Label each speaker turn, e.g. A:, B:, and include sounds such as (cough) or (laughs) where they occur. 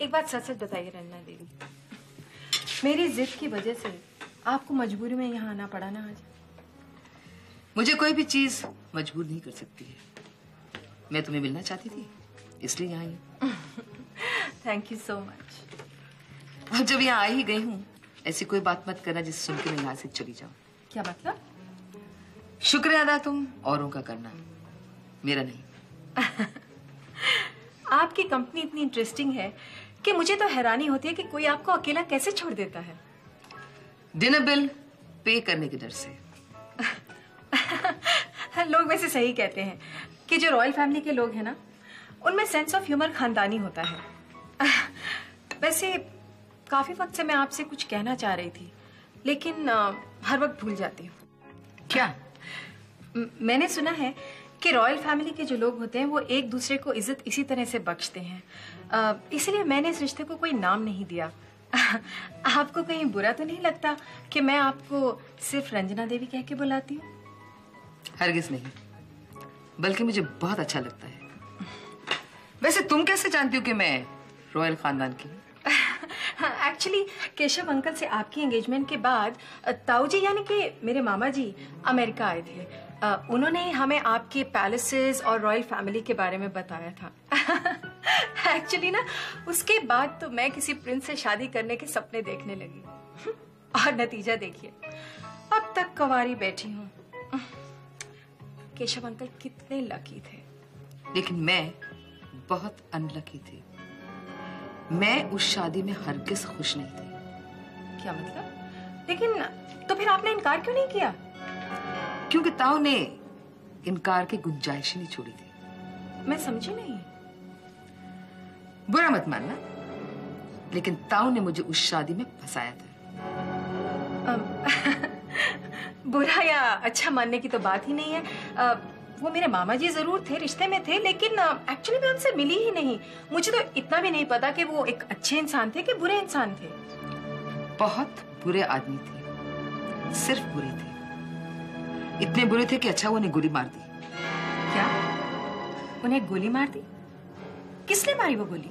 A: एक बात सच सच बताइए रंजना देवी। मेरी जिद की वजह से आपको मजबूरी में यहाँ आना पड़ा ना आज।
B: मुझे कोई भी चीज़ मजबूर नहीं कर सकती है। मैं तुम्हें मिलना चाहती थी इसलिए यहाँ आई
A: थैंक यू सो मच
B: अब जब यहाँ आ ही गई हूँ ऐसी कोई बात मत करना जिससे सुन के मैं यहाँ से चली जाऊँ।
A: क्या मतलब?
B: शुक्र अदा तुम औरों का करना। मेरा नहीं। (laughs)
A: आपकी कंपनी इतनी इंटरेस्टिंग है कि मुझे तो हैरानी होती है कि कोई आपको अकेला कैसे छोड़ देता है?
B: डिनर बिल पे करने के डर से। (laughs)
A: लोग वैसे सही कहते हैं कि जो रॉयल फैमिली के लोग हैं ना उनमें सेंस ऑफ़ ह्यूमर खानदानी होता है। (laughs) वैसे काफ़ी वक्त से मैं आपसे कुछ कहना चाह रही थी लेकिन अ, हर वक्त भूल जाती हूँ।
B: क्या?
A: मैंने सुना है कि रॉयल फैमिली के जो लोग होते हैं, वो एक दूसरे को इज़्ज़त इसी तरह से बख्शते हैं। इसलिए मैंने इस रिश्ते को कोई नाम नहीं दिया। (laughs) आपको कहीं बुरा तो नहीं लगता कि मैं आपको सिर्फ़ रंजना देवी कह के बुलाती हूँ?
B: हरगिज नहीं। बल्कि मुझे बहुत अच्छा लगता है। वैसे तुम कैसे जानती हो कि मैं रॉयल खानदान की हूँ?
A: एक्चुअली केशव अंकल से आपकी एंगेजमेंट के बाद ताऊ जी यानी कि मेरे मामा जी अमेरिका आए थे। अ, उन्होंने हमें आपके पैलेसेस और रॉयल फैमिली के बारे में बताया था। (laughs) एक्चुअली ना उसके बाद तो मैं किसी प्रिंस से शादी करने के सपने देखने लगी। (laughs) और नतीजा देखिए अब तक कवारी बैठी हूँ। केशव अंकल कितने लकी थे।
B: लेकिन मैं बहुत अनलकी थी। मैं उस शादी में हरगिज खुश नहीं थी।
A: क्या मतलब? लेकिन तो फिर आपने इनकार क्यों नहीं किया?
B: क्योंकि ताऊ ने इनकार की गुंजाइश ही नहीं छोड़ी थी।
A: मैं समझी नहीं।
B: बुरा मत मानना लेकिन ताऊ ने मुझे उस शादी में फंसाया था। (laughs)
A: बुरा या अच्छा मानने की तो बात ही नहीं है। वो मेरे मामा जी ज़रूर थे रिश्ते में थे लेकिन एक्चुअली मैं उनसे मिली ही नहीं। मुझे तो इतना भी नहीं पता कि वो एक अच्छे इंसान थे कि बुरे इंसान थे।
B: बहुत बुरे आदमी थे। सिर्फ़ बुरे थे। इतने बुरे थे कि अच्छा वो उन्हें गोली मार दी।
A: क्या? उन्हें गोली मार दी? किसने मारी वो गोली?